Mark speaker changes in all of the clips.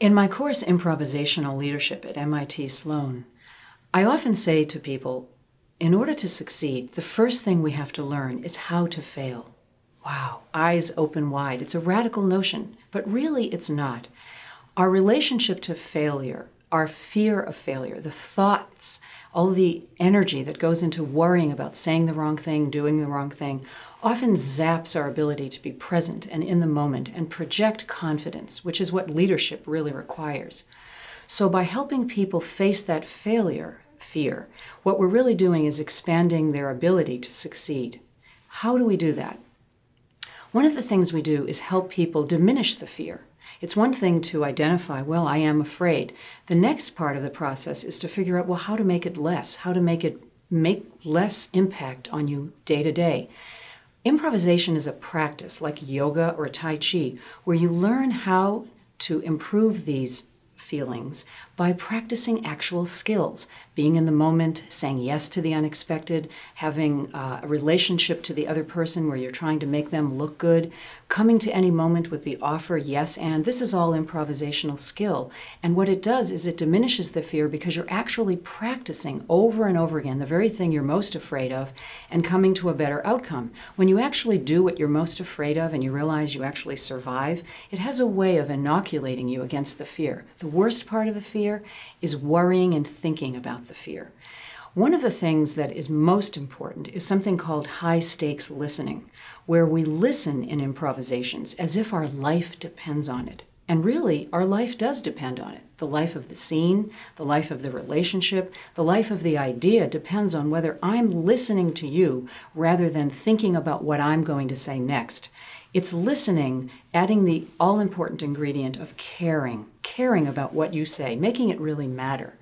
Speaker 1: In my course, Improvisational Leadership at MIT Sloan, I often say to people, in order to succeed, the first thing we have to learn is how to fail. Wow, eyes open wide. It's a radical notion, but really it's not. Our relationship to failure, our fear of failure, the thoughts, all the energy that goes into worrying about saying the wrong thing, doing the wrong thing, often zaps our ability to be present and in the moment and project confidence, which is what leadership really requires. So, by helping people face that failure fear, what we're really doing is expanding their ability to succeed. How do we do that? One of the things we do is help people diminish the fear. It's one thing to identify, well, I am afraid. The next part of the process is to figure out, well, how to make it less, how to make it make less impact on you day to day. Improvisation is a practice like yoga or Tai Chi, where you learn how to improve these feelings by practicing actual skills, being in the moment, saying yes to the unexpected, having uh, a relationship to the other person where you're trying to make them look good, coming to any moment with the offer yes and. This is all improvisational skill. And what it does is it diminishes the fear because you're actually practicing over and over again the very thing you're most afraid of and coming to a better outcome. When you actually do what you're most afraid of and you realize you actually survive, it has a way of inoculating you against the fear. The worst part of the fear is worrying and thinking about the fear. One of the things that is most important is something called high stakes listening, where we listen in improvisations as if our life depends on it. And really, our life does depend on it. The life of the scene, the life of the relationship, the life of the idea depends on whether I'm listening to you rather than thinking about what I'm going to say next. It's listening, adding the all important ingredient of caring, caring about what you say, making it really matter.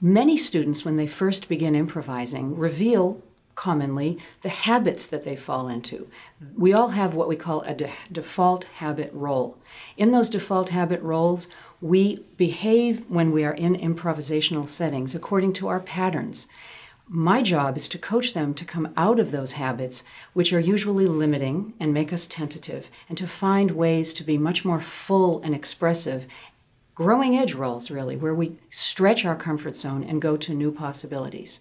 Speaker 1: Many students, when they first begin improvising, reveal commonly the habits that they fall into. We all have what we call a de- default habit role. In those default habit roles, we behave when we are in improvisational settings according to our patterns. My job is to coach them to come out of those habits, which are usually limiting and make us tentative, and to find ways to be much more full and expressive. Growing edge roles, really, where we stretch our comfort zone and go to new possibilities.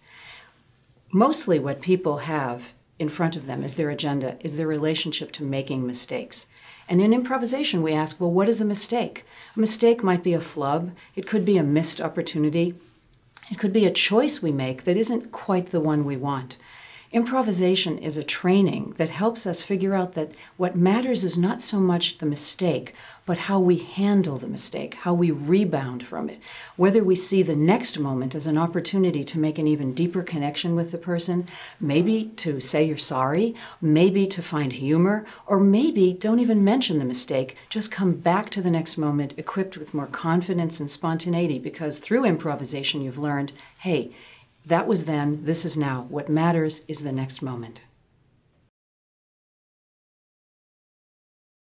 Speaker 1: Mostly, what people have in front of them is their agenda is their relationship to making mistakes. And in improvisation, we ask, well, what is a mistake? A mistake might be a flub, it could be a missed opportunity, it could be a choice we make that isn't quite the one we want. Improvisation is a training that helps us figure out that what matters is not so much the mistake, but how we handle the mistake, how we rebound from it. Whether we see the next moment as an opportunity to make an even deeper connection with the person, maybe to say you're sorry, maybe to find humor, or maybe don't even mention the mistake, just come back to the next moment equipped with more confidence and spontaneity because through improvisation you've learned hey, that was then, this is now. What matters is the next moment.